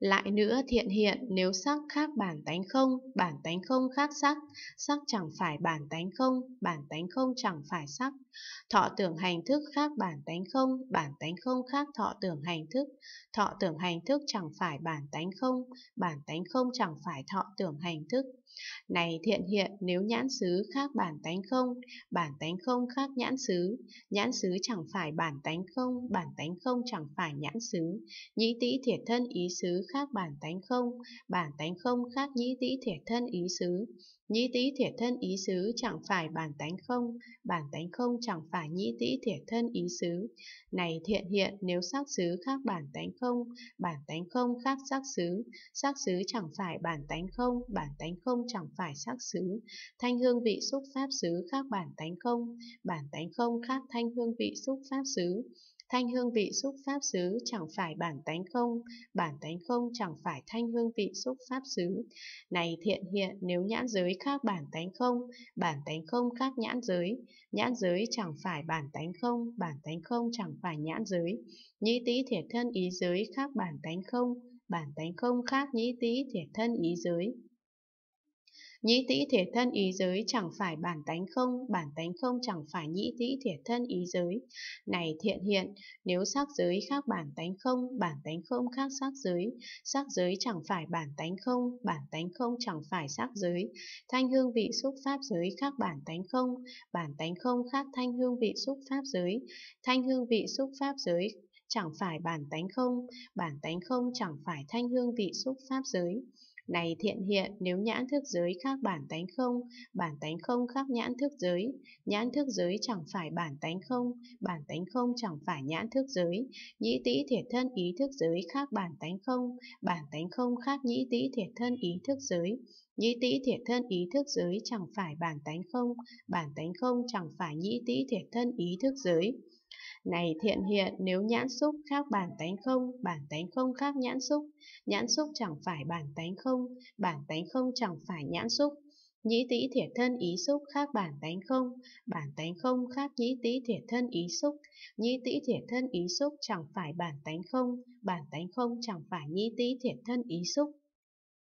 Lại nữa thiện hiện nếu sắc khác bản tánh không, bản tánh không khác sắc, sắc chẳng phải bản tánh không, bản tánh không chẳng phải sắc. Thọ tưởng hành thức khác bản tánh không, bản tánh không khác thọ tưởng hành thức. Thọ tưởng hành thức chẳng phải bản tánh không, bản tánh không chẳng phải thọ tưởng hành thức. Này thiện hiện nếu nhãn xứ khác bản tánh không, bản tánh không khác nhãn xứ, nhãn xứ chẳng phải bản tánh không, bản tánh không chẳng phải nhãn xứ. Nhĩ tĩ thiệt thân ý xứ khác bản tánh không, bản tánh không khác nhĩ tĩ thiệt thân ý xứ. Nhĩ tĩ thiệt thân ý xứ chẳng phải bản tánh không, bản tánh không chẳng phải nhĩ tĩ thiệt thân ý xứ. Này thiện hiện nếu sắc xứ khác bản tánh không, bản tánh không khác sắc xứ, sắc xứ chẳng phải bản tánh không, bản tánh không chẳng phải sắc xứ. Thanh hương vị xúc pháp xứ khác bản tánh không, bản tánh không khác thanh hương vị xúc pháp xứ. Thanh hương vị xúc pháp xứ chẳng phải bản tánh không, bản tánh không chẳng phải thanh hương vị xúc pháp xứ. Này thiện hiện nếu nhãn giới khác bản tánh không, bản tánh không khác nhãn giới, nhãn giới chẳng phải bản tánh không, bản tánh không chẳng phải nhãn giới. Nhĩ tý thiệt thân ý giới khác bản tánh không, bản tánh không khác nhĩ tý thiệt thân ý giới. Nhĩ tĩ thể thân ý giới chẳng phải bản tánh không, bản tánh không chẳng phải nhĩ tĩ thể thân ý giới. Này thiện hiện, nếu sắc giới khác bản tánh không, bản tánh không khác sắc giới, sắc giới chẳng phải bản tánh không, bản tánh không chẳng phải sắc giới. Thanh hương vị xúc pháp giới khác bản tánh không, bản tánh không khác thanh hương vị xúc pháp giới. Thanh hương vị xúc pháp giới chẳng phải bản tánh không, bản tánh không chẳng phải thanh hương vị xúc pháp giới. Này thiện hiện, nếu nhãn thức giới khác bản tánh không, bản tánh không khác nhãn thức giới, nhãn thức giới chẳng phải bản tánh không, bản tánh không chẳng phải nhãn thức giới, nhĩ tĩ thiệt thân ý thức giới khác bản tánh không, bản tánh không khác nhĩ tĩ thiệt thân ý thức giới. Nhĩ tĩ thiệt thân ý thức giới chẳng phải bản tánh không, bản tánh không chẳng phải nhĩ tĩ thiệt thân ý thức giới. Này thiện hiện nếu nhãn xúc khác bản tánh không, bản tánh không khác nhãn xúc, nhãn xúc chẳng phải bản tánh không, bản tánh không chẳng phải nhãn xúc. Nhĩ tĩ thiệt thân ý xúc khác bản tánh không, bản tánh không khác nhĩ tĩ thiệt thân ý xúc. Nhĩ tĩ thiệt thân ý xúc chẳng phải bản tánh không, bản tánh không chẳng phải nhĩ tĩ thiệt thân ý xúc.